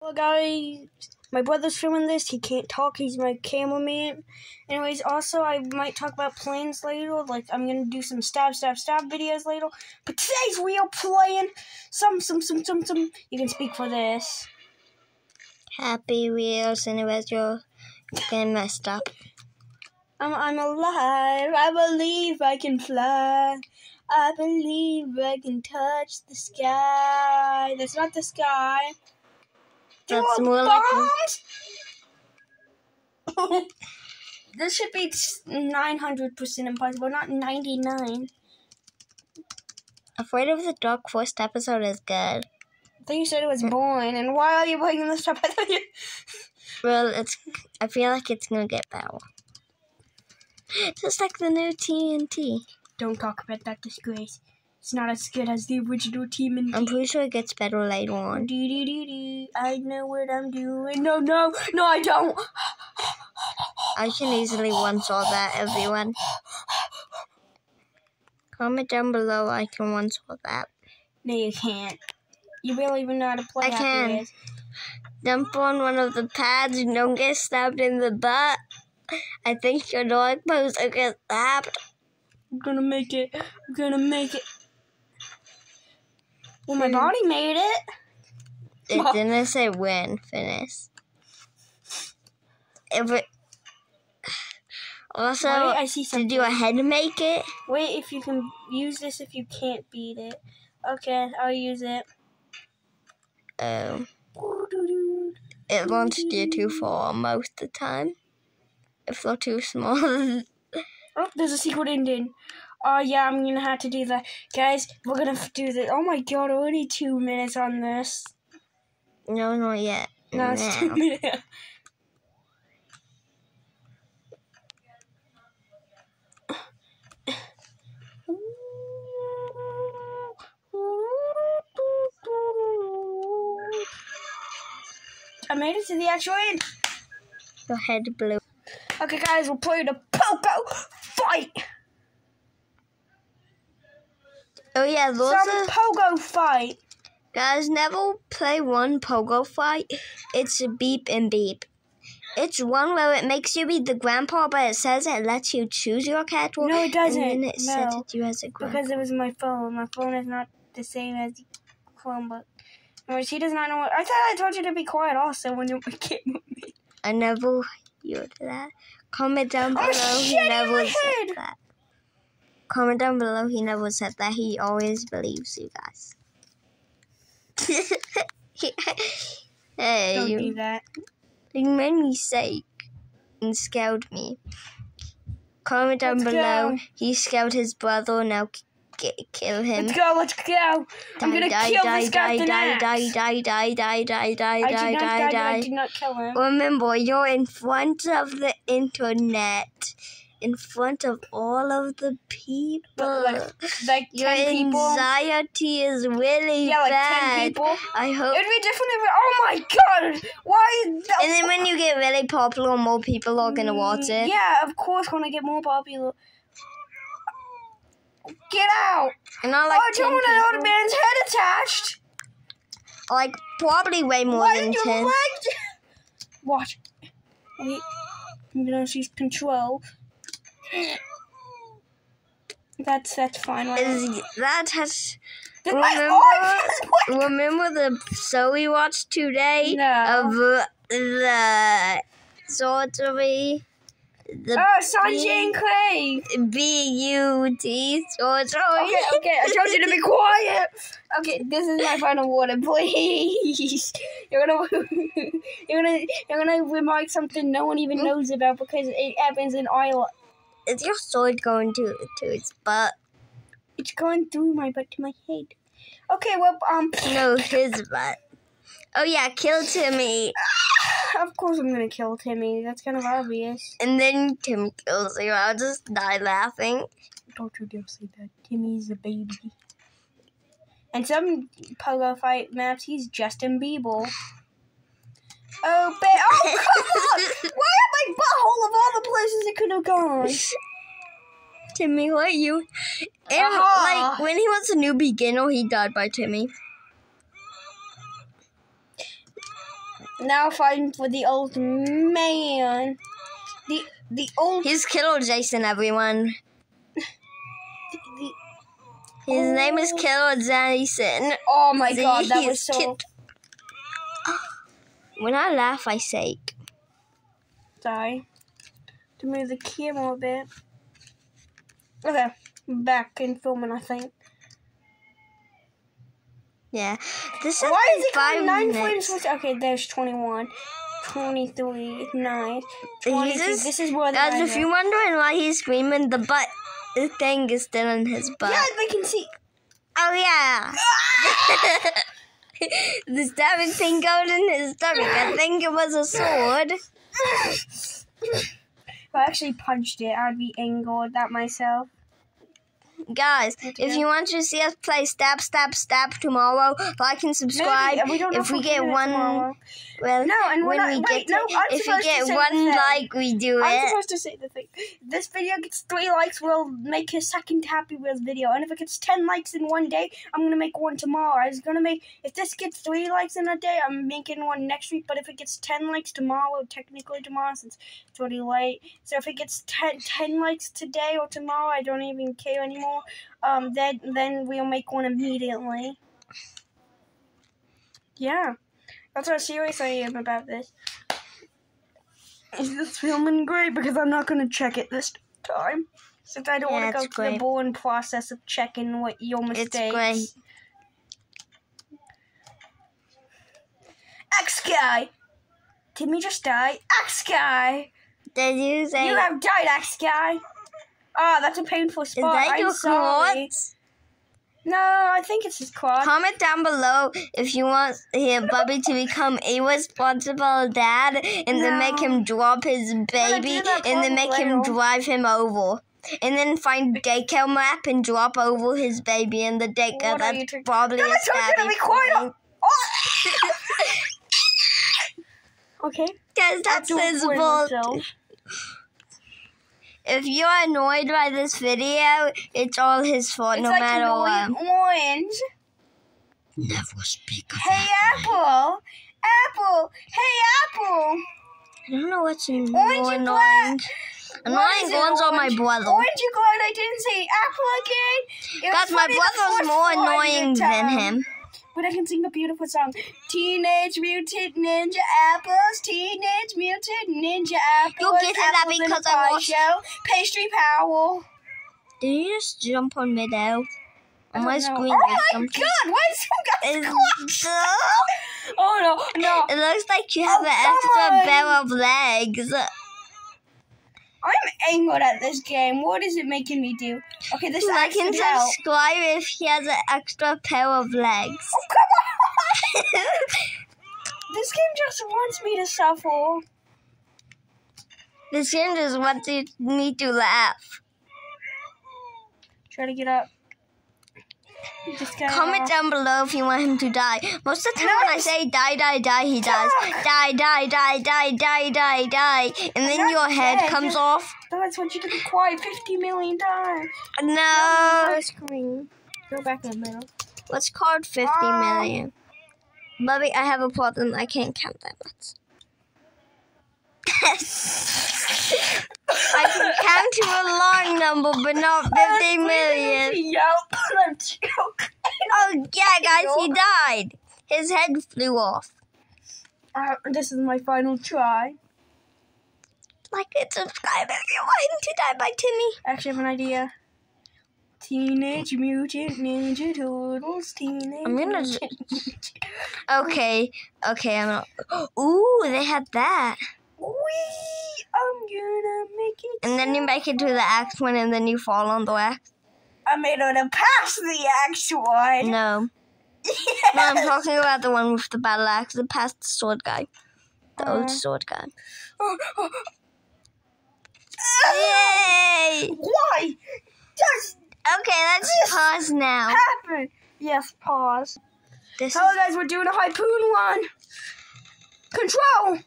Well, guys, my brother's filming this. He can't talk. He's my cameraman. Anyways, also, I might talk about planes later. Like, I'm gonna do some stab, stab, stab videos later. But today's real playing. Some, some, some, some, some. You can speak for this. Happy Wheels anyways you're getting messed up. I'm, I'm alive. I believe I can fly. I believe I can touch the sky. That's not the sky. That's more like bombs. this should be nine hundred percent impossible, not ninety nine. Afraid of the Dark first episode is good. I thought you said it was boring, and why are you bringing this up? I thought you. Well, it's. I feel like it's gonna get better. Just like the new TNT. Don't talk about that disgrace. It's not as good as the original team in I'm pretty sure it gets better later on. Do, do, do, do. I know what I'm doing. No, no, no, I don't. I can easily one shot that, everyone. Comment down below. I can one shot that. No, you can't. You barely even know how to play. I can. Jump on one of the pads and don't get stabbed in the butt. I think your dog post will get stabbed. I'm gonna make it. I'm gonna make it. Well, my Hmm. body made it. It didn't say when finish. If it also, Wait, I see did something. you ahead make it? Wait, if you can use this if you can't beat it. Okay, I'll use it. Um, it launched you too far most of the time. If they're too small, Oh, there's a secret ending. Oh yeah, I'm gonna have to do that, guys. We're gonna do this. Oh my god, already two minutes on this. no, not yet. No, it's two minutes. I made it to the actual end. Your head blew. Okay, guys, we're playing a Pogo fight. Oh yeah, those Some are Pogo fight. guys. Never play one pogo fight. It's a beep and beep. It's one where it makes you be the grandpa, but it says it lets you choose your cat. No, it doesn't. And then it No. you as a grandpa. Because it was my phone. My phone is not the same as the Chromebook. Anyways, he does not know what. I thought I told you to be quiet also when you came with me. I never heard that. Comment down oh, below. Oh, shit, never said that. Comment down below. He never said that. He always believes you guys. hey, Don't you, do that. you made me sick and scared me. Comment down Let's below. go. He scared his brother. Now k- kill him. Let's go, let's go. I'm gonna die, kill die, this die, Captain die, Axe. die, die, die, die, die, die, I die, die, die, I die. did not kill him. Remember, you're in front of the internet, in front of all of the people. But like, like Your 10 people. anxiety is really Yeah, like bad. 10 people. I hope. It'd be different if. Oh my god! Why? And then when you get really popular, more people are gonna watch it. Mm, yeah, of course, when I get more popular. Get out! And I like oh, I 10 don't want an old man's head attached! Like probably way more Why than ten. Watch. Wait. I'm gonna use control. That's that's fine. Is that has? Did Remember, arm- remember the show we watched today No. of uh, the sorcery, the Oh, Sanjay and Clay. B U T sorcery. Okay, okay. I told you to be quiet. Okay, this is my final warning, please. You're gonna, you're gonna, you're gonna remark something no one even knows about because it happens in Iowa. Is your sword going to to its butt? It's going through my butt to my head. Okay, well, um, No, his butt. Oh yeah, kill Timmy, of course I'm gonna kill Timmy. That's kind of obvious. and then Timmy kills you. I'll just die laughing. Don't you dare say that. Timmy's a baby. And some pogo fight maps, he's Justin Bieber. Oh, ba- oh, come on! Why am my butthole of all the places it could have gone? Timmy, what you? And Ah. like when he was a new beginner, he died by Timmy. Now fighting for the old man. The the old He's killed Jason, everyone. the, His name is Killer Jason. Oh my god, that was so When I laugh, I shake. die. To move the camera a bit. Okay, back in filming, I think. Yeah. This has Why is it five nine minutes. frames? Okay, there's 21, 23, 9, He's 22. just- This is where Guys, if you're wondering why he's screaming, the butt the thing is still in his butt. Yeah, they can see. Oh yeah. Ah! the stabbing thing going in his stomach. I think it was a sword. If I actually punched it, I'd be angered at myself. Guys, if you want to see us play Stab Stab Stab tomorrow, like and subscribe. Maybe, we if we get one, tomorrow. well, No, and when not- we wait, get no, I'm if we get one like, we do it I'm supposed to say the thing. This video gets three likes, we'll make a second Happy Wheels video. And if it gets ten likes in one day, I'm gonna make one tomorrow. I was gonna make if this gets three likes in a day, I'm making one next week. But if it gets ten likes tomorrow, technically tomorrow since it's already late. So if it gets 10, 10 likes today or tomorrow, I don't even care anymore. Um, then then we'll make one immediately. Yeah, that's how serious I am about this. Is this filming great? Because I'm not going to check it this time. Since I don't Yeah, want to go through the boring process of checking what your mistakes. It's great. X guy. Did me just die? X guy. Did you say? You have died, X guy. Ah, that's a painful is spot. that I'm your sorry. No, I think it's his quad. Comment down below if you want here Bubby to become a responsible dad and then make him drop his baby and then make him drive him over. And then find daycare map and drop over his baby in the daycare. What That's probably Damn a it, told you stabby be quiet. Oh. okay. Guys, that's his fault. Myself. If you're annoyed by this video, it's all his fault, It's no like matter annoying what. orange. Never speak of Hey, Apple. Apple. Hey, Apple. I don't know what's Orange more and annoying. black. Why Annoying is it ones are my orange? brother. Orange, you glad I didn't say Apple again? It was Guys, my funny the brother's more annoying than him. But I can sing a beautiful song. Teenage Mutant Ninja Apples, Teenage Mutant Ninja Apples. You'll get that apples in a because I watched- show. Pastry Powell. Did you just jump on me though? On my know. screen, Oh my something. god, why is some guy Is- Oh no, no. It looks like you oh, have Oh, an extra on. pair of legs. I'm angered at this game. What is it making me do? Okay, this Like and help. subscribe if he has an extra pair of legs. Oh, come on! this game just wants me to suffer. this game just wants me to laugh. Try to get up. Comment down below if you want him to die. Most of the time No, when I say die, die, die, he dies. Die, die, die, die, die, die, die. And then your head dead, comes just- off. That's what you to be quiet 50 million times. No. Screen. Go back in the middle. What's called 50 Ah. million? Bubby, I have a problem. I can't count that much. I can count to a long number, but not 50 million. Yep. I'm joking. Oh, yeah, guys, he died. His head flew off. Uh, this is my final try. Like and subscribe if you want to die by Timmy. Actually, I have an idea. Teenage Mutant Ninja Turtles. Teenage. I'm gonna Okay, okay, I'm gonna. Ooh, they had that. Wee! I'm gonna make it. And then you make it to the axe one, and then you fall on the axe. I made it to pass the actual one. No. No, I'm talking about the one with the battle axe, the past sword guy. The Uh. old sword guy. Yay! Why Okay, let's pause now. happen? Yes, pause. This Hello, guys. We're doing a harpoon one. Control.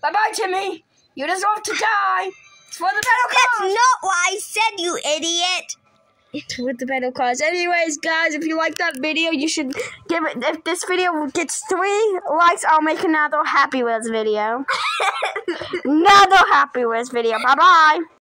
Bye, bye, Timmy. You deserve to die. It's for the battle that's cause. not what I said, you idiot. with the metal claws. Anyways, guys, if you like that video, you should give it. If this video gets three likes, I'll make another Happy Wheels video. another Happy Wheels video. Bye bye.